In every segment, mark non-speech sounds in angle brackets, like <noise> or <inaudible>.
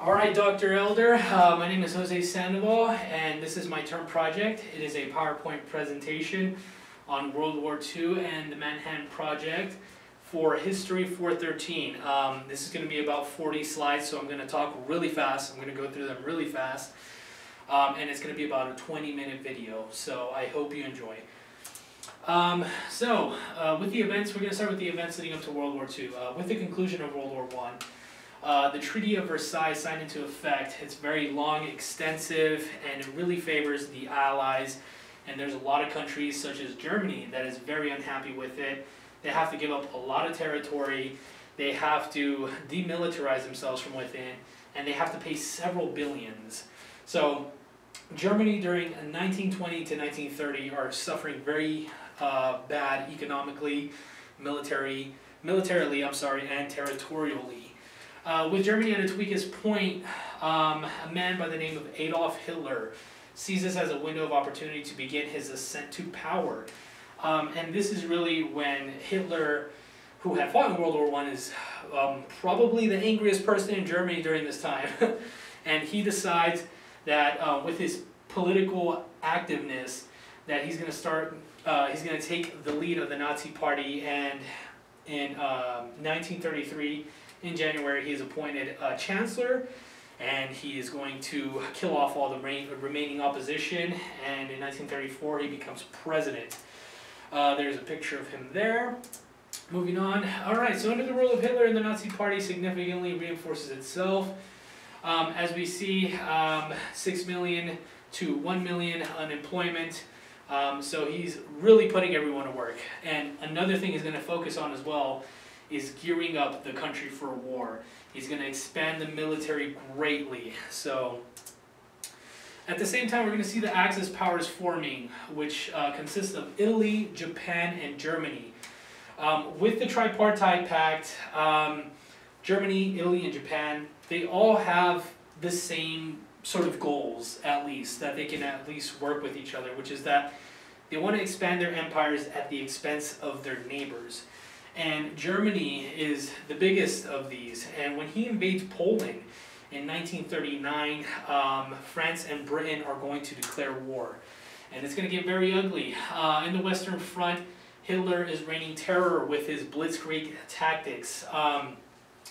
All right, Dr. Elder, uh, my name is Jose Sandoval, and this is my term project. It is a PowerPoint presentation on World War II and the Manhattan Project for History 413. Um, this is going to be about 40 slides, so I'm going to talk really fast. I'm going to go through them really fast, um, and it's going to be about a 20 minute video, so I hope you enjoy. Um, so, uh, with the events, we're going to start with the events leading up to World War II. Uh, with the conclusion of World War I, uh, the Treaty of Versailles signed into effect. It's very long, extensive, and it really favors the Allies. And there's a lot of countries, such as Germany, that is very unhappy with it. They have to give up a lot of territory. They have to demilitarize themselves from within, and they have to pay several billions. So, Germany during 1920 to 1930 are suffering very uh, bad economically, military, militarily, I'm sorry, and territorially. Uh, with Germany at its weakest point, um, a man by the name of Adolf Hitler sees this as a window of opportunity to begin his ascent to power. Um, and this is really when Hitler, who had fought in World War I, is um, probably the angriest person in Germany during this time. <laughs> and he decides that uh, with his political activeness, that he's going to start, uh, he's going to take the lead of the Nazi Party. And in 1933, um, in January, he is appointed uh, chancellor, and he is going to kill off all the remaining opposition. And in 1934, he becomes president. Uh, there's a picture of him there. Moving on. All right, so under the rule of Hitler, the Nazi Party significantly reinforces itself. Um, as we see, um, 6 million to 1 million unemployment. Um, so he's really putting everyone to work. And another thing he's going to focus on as well is gearing up the country for war. He's going to expand the military greatly. So, at the same time, we're going to see the Axis powers forming, which uh, consists of Italy, Japan, and Germany. Um, with the Tripartite Pact, um, Germany, Italy, and Japan, they all have the same sort of goals, at least, that they can at least work with each other, which is that they want to expand their empires at the expense of their neighbors. And Germany is the biggest of these. And when he invades Poland in 1939, um, France and Britain are going to declare war. And it's going to get very ugly. Uh, in the Western Front, Hitler is raining terror with his blitzkrieg tactics. Um,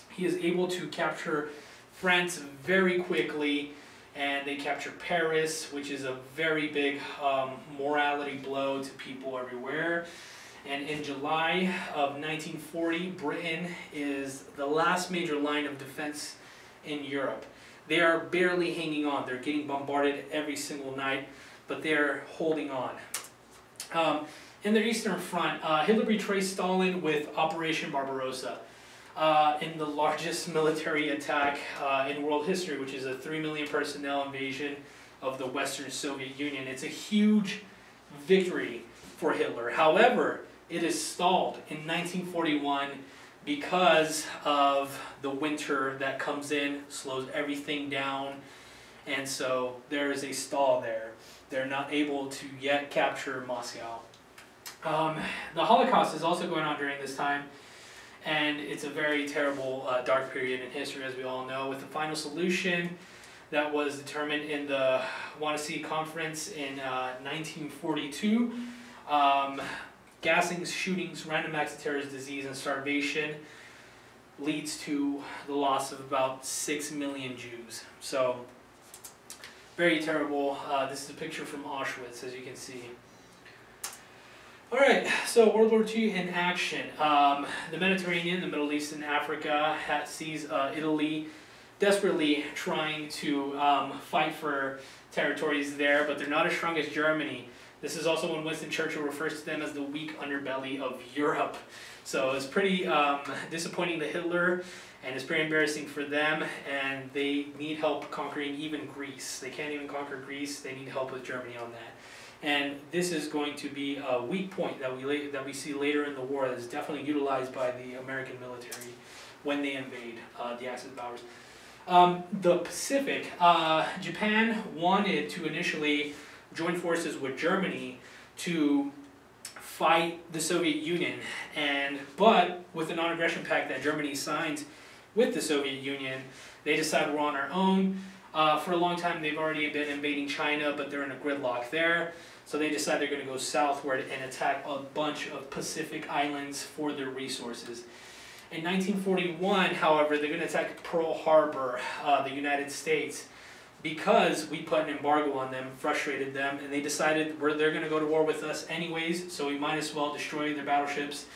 he is able to capture France very quickly, and they capture Paris, which is a very big um, morality blow to people everywhere. And in July of 1940, Britain is the last major line of defense in Europe. They are barely hanging on. They're getting bombarded every single night, but they're holding on. Um, in the Eastern Front, uh, Hitler betrays Stalin with Operation Barbarossa. Uh, in the largest <laughs> military attack uh, in world history, which is a 3 million personnel invasion of the Western Soviet Union. It's a huge victory for Hitler. However, it is stalled in 1941 because of the winter that comes in, slows everything down, and so there is a stall there. They're not able to yet capture Moscow. Um, the Holocaust is also going on during this time, and it's a very terrible, uh, dark period in history, as we all know, with the final solution that was determined in the Wannsee Conference in uh, 1942. Um, gassings, shootings, random acts of terrorist disease, and starvation leads to the loss of about 6 million Jews. So, very terrible. Uh, this is a picture from Auschwitz, as you can see. All right, so World War II in action. Um, the Mediterranean, the Middle East, and Africa sees uh, Italy desperately trying to um, fight for territories there, but they're not as strong as Germany. This is also when Winston Churchill refers to them as the weak underbelly of Europe. So it's pretty um, disappointing to Hitler, and it's pretty embarrassing for them, and they need help conquering even Greece. They can't even conquer Greece, they need help with Germany on that. And this is going to be a weak point that we, that we see later in the war that is definitely utilized by the American military when they invade uh, the Axis powers. Um, the Pacific, uh, Japan wanted to initially join forces with Germany to fight the Soviet Union. And but with the non-aggression pact that Germany signed with the Soviet Union. They decide we're on our own. Uh, for a long time, they've already been invading China, but they're in a gridlock there. So they decide they're going to go southward and attack a bunch of Pacific islands for their resources. In 1941, however, they're going to attack Pearl Harbor, uh, the United States, because we put an embargo on them, frustrated them, and they decided we're, they're going to go to war with us anyways, so we might as well destroy their battleships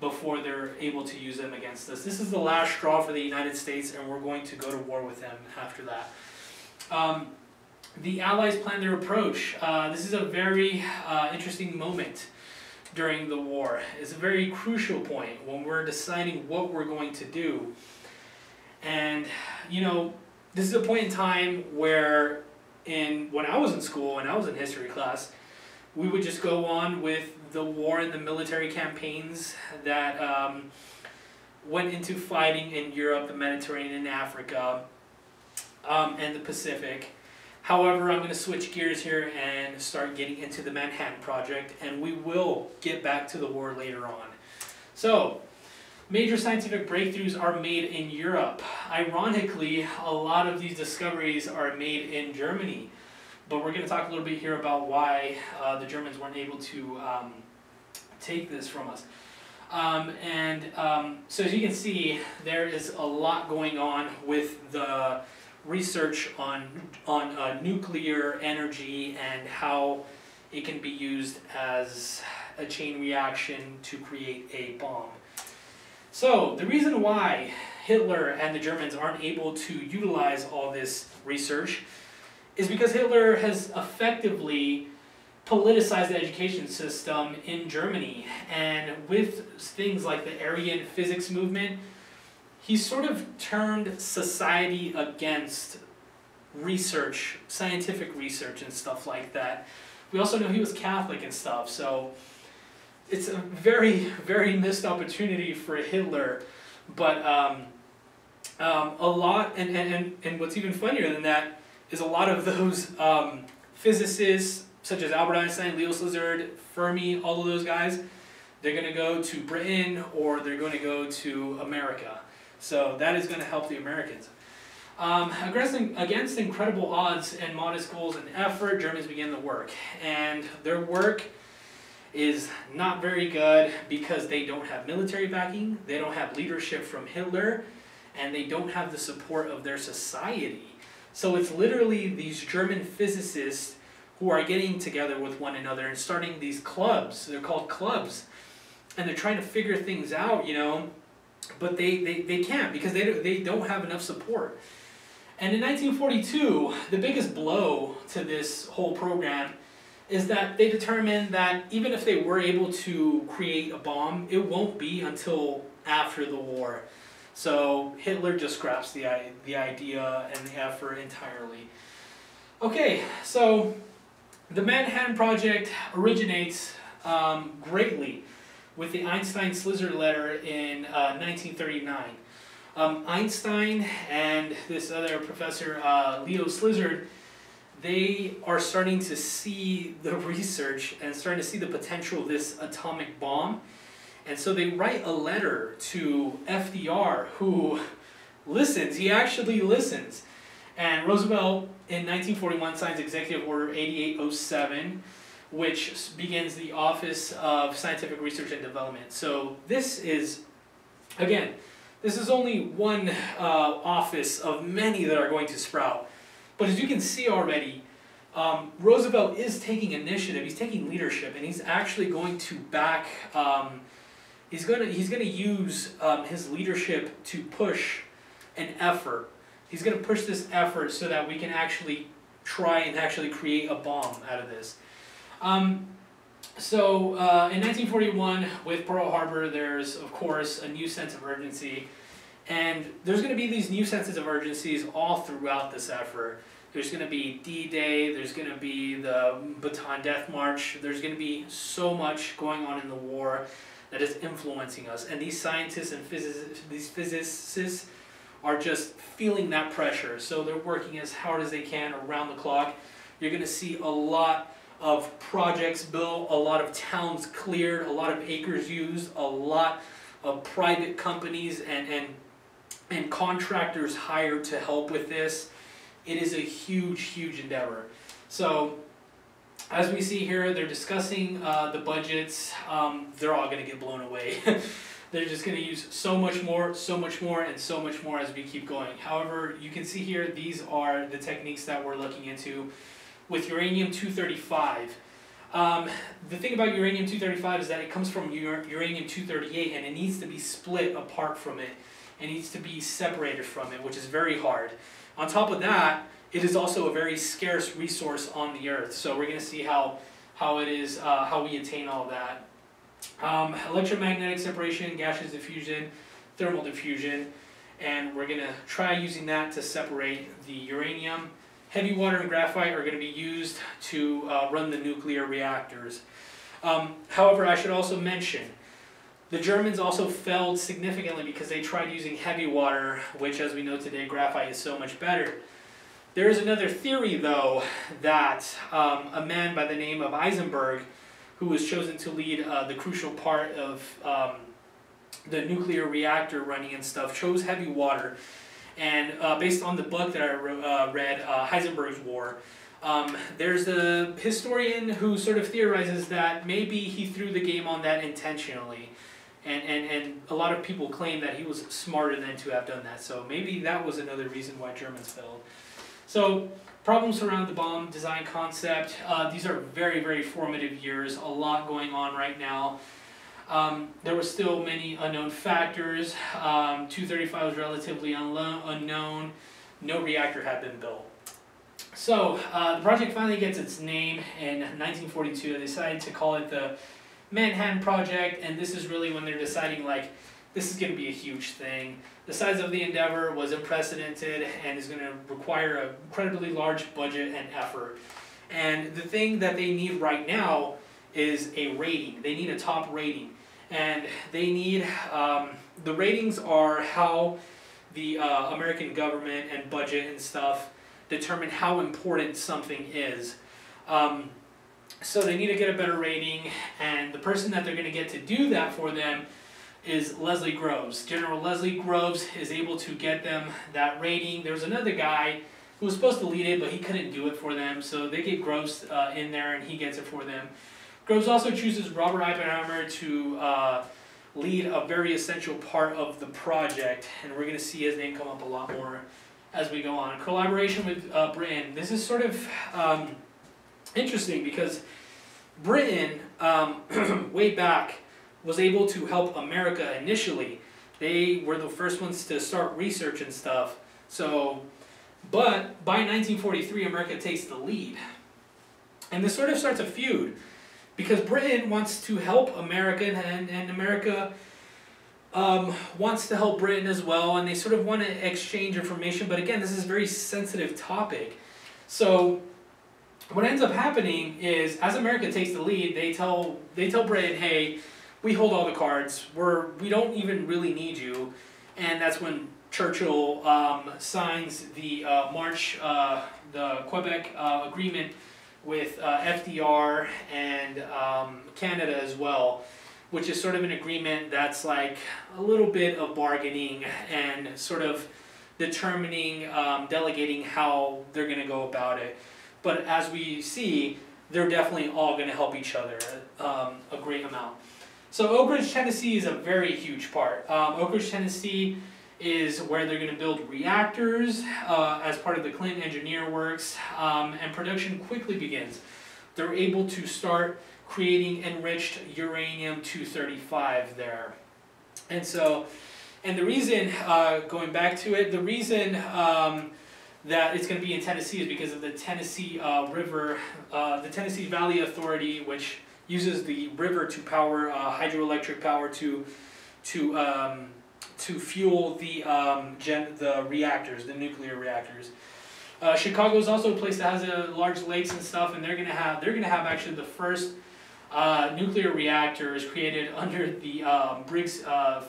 before they're able to use them against us. This is the last straw for the United States, and we're going to go to war with them after that. Um, the Allies plan their approach. Uh, this is a very uh, interesting moment during the war. It's a very crucial point when we're deciding what we're going to do. And, you know, this is a point in time where in when I was in school and I was in history class, we would just go on with the war and the military campaigns that um, went into fighting in Europe, the Mediterranean, Africa, um, and the Pacific. However, I'm going to switch gears here and start getting into the Manhattan Project, and we will get back to the war later on. So, major scientific breakthroughs are made in Europe. Ironically, a lot of these discoveries are made in Germany, but we're going to talk a little bit here about why uh, the Germans weren't able to um, take this from us. Um, and um, so as you can see, there is a lot going on with the research on, on uh, nuclear energy and how it can be used as a chain reaction to create a bomb. So the reason why Hitler and the Germans aren't able to utilize all this research is because Hitler has effectively politicized the education system in Germany. And with things like the Aryan physics movement, he sort of turned society against research, scientific research and stuff like that. We also know he was Catholic and stuff, so it's a very, very missed opportunity for Hitler. But um, um, a lot, and, and, and, what's even funnier than that is a lot of those um, physicists, such as Albert Einstein, Leo Szilard, Fermi, all of those guys, they're going to go to Britain or they're going to go to America. So that is going to help the Americans. Um, against incredible odds and modest goals and effort, Germans began the work. And their work is not very good because they don't have military backing, they don't have leadership from Hitler, and they don't have the support of their society. So it's literally these German physicists who are getting together with one another and starting these clubs. They're called clubs. And they're trying to figure things out, you know, but they, they, they can't because they, they don't have enough support. And in 1942, the biggest blow to this whole program is that they determined that even if they were able to create a bomb, it won't be until after the war. So Hitler just scraps the, the idea and the effort entirely. Okay, so the Manhattan Project originates um, greatly with the Einstein-Szilard letter in uh, 1939. Um, Einstein and this other professor, uh, Leo Szilard, they are starting to see the research and starting to see the potential of this atomic bomb. And so they write a letter to FDR, who listens. He actually listens. And Roosevelt, in 1941, signs Executive Order 8807, which begins the Office of Scientific Research and Development. So this is, again, this is only one uh, office of many that are going to sprout. But as you can see already, um, Roosevelt is taking initiative, he's taking leadership, and he's actually going to back, um, he's going to he's gonna use um, his leadership to push an effort. He's going to push this effort so that we can actually try and actually create a bomb out of this. Um, so uh, in 1941, with Pearl Harbor, there's of course a new sense of urgency, and there's going to be these new senses of urgencies all throughout this effort. There's going to be D-Day, there's going to be the Bataan Death March, there's going to be so much going on in the war that is influencing us. And these scientists and physicists, these physicists are just feeling that pressure. So they're working as hard as they can around the clock. You're going to see a lot of projects built, a lot of towns cleared, a lot of acres used, a lot of private companies and, and and contractors hired to help with this. It is a huge, huge endeavor. So, as we see here, they're discussing uh, the budgets. Um, they're all going to get blown away. <laughs> they're just going to use so much more, so much more, and so much more as we keep going. However, you can see here, these are the techniques that we're looking into with uranium-235. Um, the thing about uranium-235 is that it comes from uranium-238 and it needs to be split apart from it. It needs to be separated from it, which is very hard. On top of that, it is also a very scarce resource on the earth. So we're going to see how, how it is, uh, how we attain all that. Um, electromagnetic separation, gaseous diffusion, thermal diffusion, and we're going to try using that to separate the uranium. Heavy water and graphite are going to be used to uh, run the nuclear reactors. Um, however, I should also mention, the Germans also failed significantly because they tried using heavy water, which as we know today, graphite is so much better. There is another theory, though, that um, a man by the name of Heisenberg, who was chosen to lead uh, the crucial part of um, the nuclear reactor running and stuff, chose heavy water and uh, based on the book that I uh, read, uh, Heisenberg's War, um, there's a historian who sort of theorizes that maybe he threw the game on that intentionally. And, and, and a lot of people claim that he was smarter than to have done that. So maybe that was another reason why Germans failed. So problems around the bomb design concept. Uh, these are very, very formative years. A lot going on right now. Um, there were still many unknown factors. Um, 235 was relatively unknown. No reactor had been built. So uh, the project finally gets its name in 1942. They decided to call it the Manhattan Project, and this is really when they're deciding like this is going to be a huge thing. The size of the endeavor was unprecedented and is going to require an incredibly large budget and effort. And the thing that they need right now is a rating. They need a top rating. And they need, um, the ratings are how the uh, American government and budget and stuff determine how important something is. Um, so they need to get a better rating, and the person that they're going to get to do that for them is Leslie Groves. General Leslie Groves is able to get them that rating. There's another guy who was supposed to lead it, but he couldn't do it for them, so they get Groves uh, in there, and he gets it for them. Groves also chooses Robert Oppenheimer to uh, lead a very essential part of the project, and we're going to see his name come up a lot more as we go on. Collaboration with uh, Britain. This is sort of um, interesting because Britain, um, <clears throat> way back, was able to help America initially. They were the first ones to start research and stuff. So, but by 1943, America takes the lead. And this sort of starts a feud because Britain wants to help America and, and America um, wants to help Britain as well and they sort of want to exchange information but again this is a very sensitive topic so what ends up happening is as America takes the lead they tell they tell Britain hey we hold all the cards we're we don't even really need you and that's when Churchill um, signs the uh, March uh, the Quebec uh, agreement with uh, FDR and um, Canada as well, which is sort of an agreement that's like a little bit of bargaining and sort of determining, um, delegating how they're going to go about it. But as we see, they're definitely all going to help each other um, a great amount. So Oak Ridge, Tennessee is a very huge part. Um, Oak Ridge, Tennessee is where they're going to build reactors uh, as part of the Clinton Engineer Works, um, and production quickly begins. They're able to start creating enriched uranium-235 there. And so, and the reason, uh, going back to it, the reason um, that it's going to be in Tennessee is because of the Tennessee uh, River, uh, the Tennessee Valley Authority, which uses the river to power uh, hydroelectric power to to um, to fuel the um, gen the reactors, the nuclear reactors. Uh, Chicago is also a place that has a uh, large lakes and stuff, and they're gonna have they're gonna have actually the first uh, nuclear reactors created under the um, Briggs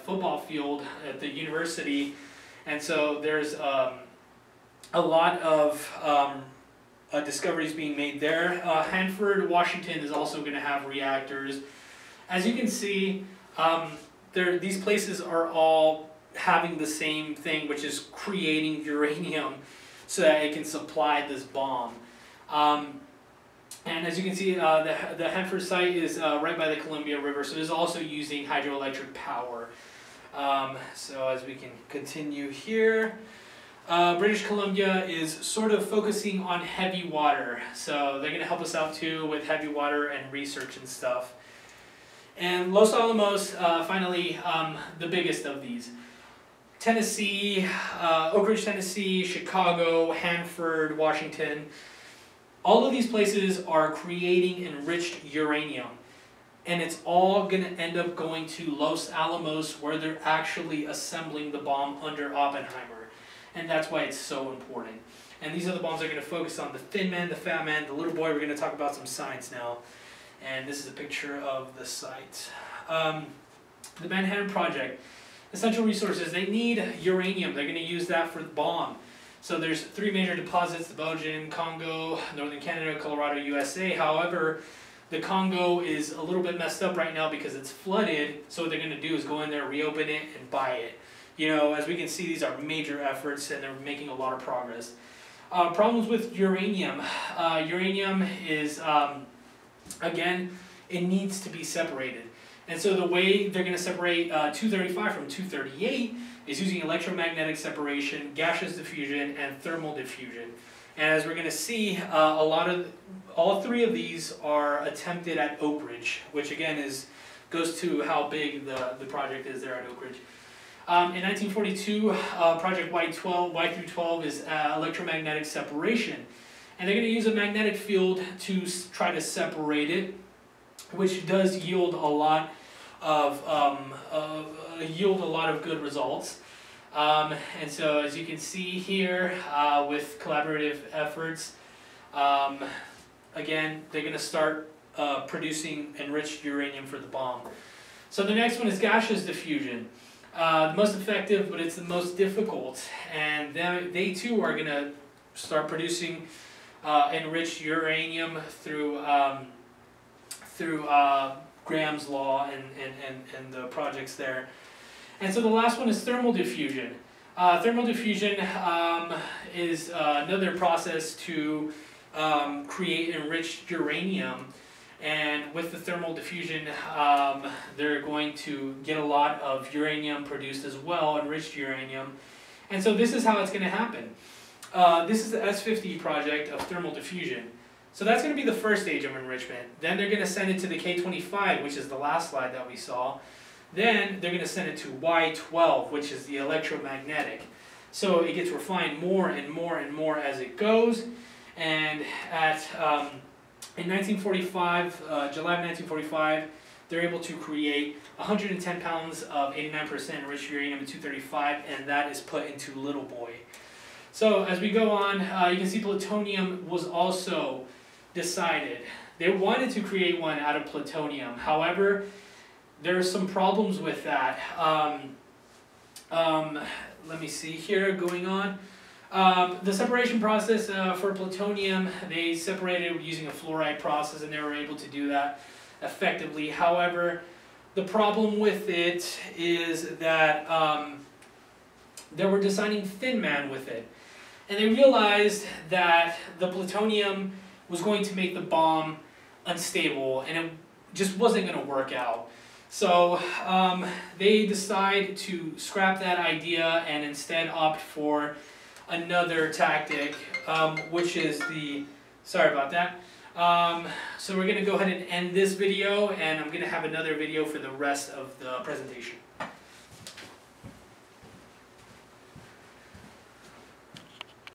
football field at the university, and so there's um, a lot of um, uh, discoveries being made there. Uh, Hanford, Washington is also going to have reactors. As you can see, um, there, these places are all having the same thing, which is creating <laughs> uranium so that it can supply this bomb. Um, and as you can see, uh, the, the Hanford site is uh, right by the Columbia River, so it is also using hydroelectric power. Um, so as we can continue here, uh, British Columbia is sort of focusing on heavy water. So they're going to help us out too with heavy water and research and stuff. And Los Alamos, uh, finally, um, the biggest of these. Tennessee, uh, Oak Ridge, Tennessee, Chicago, Hanford, Washington. All of these places are creating enriched uranium. And it's all going to end up going to Los Alamos where they're actually assembling the bomb under Oppenheimer. And that's why it's so important. And these are the bombs are going to focus on the thin man, the fat man, the little boy. We're going to talk about some science now. And this is a picture of the site. Um, the Manhattan Project. Essential resources, they need uranium. They're going to use that for the bomb. So there's three major deposits, the Belgian, Congo, Northern Canada, Colorado, USA. However, the Congo is a little bit messed up right now because it's flooded. So what they're going to do is go in there, reopen it, and buy it. You know, as we can see, these are major efforts and they're making a lot of progress. Uh, problems with uranium. Uh, uranium is, um, again, it needs to be separated. And so the way they're going to separate uh, 235 from 238 is using electromagnetic separation, gaseous diffusion, and thermal diffusion. And as we're going to see, uh, a lot of, all three of these are attempted at Oak Ridge, which again is, goes to how big the, the project is there at Oak Ridge. Um, in 1942, uh, Project Y12, Y through 12 is uh, electromagnetic separation. And they're going to use a magnetic field to try to separate it which does yield a lot of um, uh, yield a lot of good results. Um, and so as you can see here uh, with collaborative efforts, um, again, they're going to start uh, producing enriched uranium for the bomb. So the next one is gaseous diffusion. Uh, the most effective, but it's the most difficult. And they, they too are going to start producing uh, enriched uranium through um, through uh, Graham's law and, and, and, and the projects there. And so the last one is thermal diffusion. Uh, thermal diffusion um, is uh, another process to um, create enriched uranium. And with the thermal diffusion, um, they're going to get a lot of uranium produced as well, enriched uranium. And so this is how it's going to happen. Uh, this is the S50 project of thermal diffusion. So that's going to be the first stage of enrichment. Then they're going to send it to the K25, which is the last slide that we saw. Then they're going to send it to Y12, which is the electromagnetic. So it gets refined more and more and more as it goes. And at um, in 1945, uh, July of 1945, they're able to create 110 pounds of 89% enriched uranium-235, and that is put into Little Boy. So as we go on, uh, you can see plutonium was also decided they wanted to create one out of plutonium. However, there are some problems with that. Um, um, let me see here going on. Um, the separation process uh, for plutonium, they separated using a fluoride process and they were able to do that effectively. However, the problem with it is that um, they were designing Thin Man with it. And they realized that the plutonium was going to make the bomb unstable and it just wasn't going to work out. So um, they decide to scrap that idea and instead opt for another tactic, um, which is the, sorry about that. Um, so we're going to go ahead and end this video and I'm going to have another video for the rest of the presentation.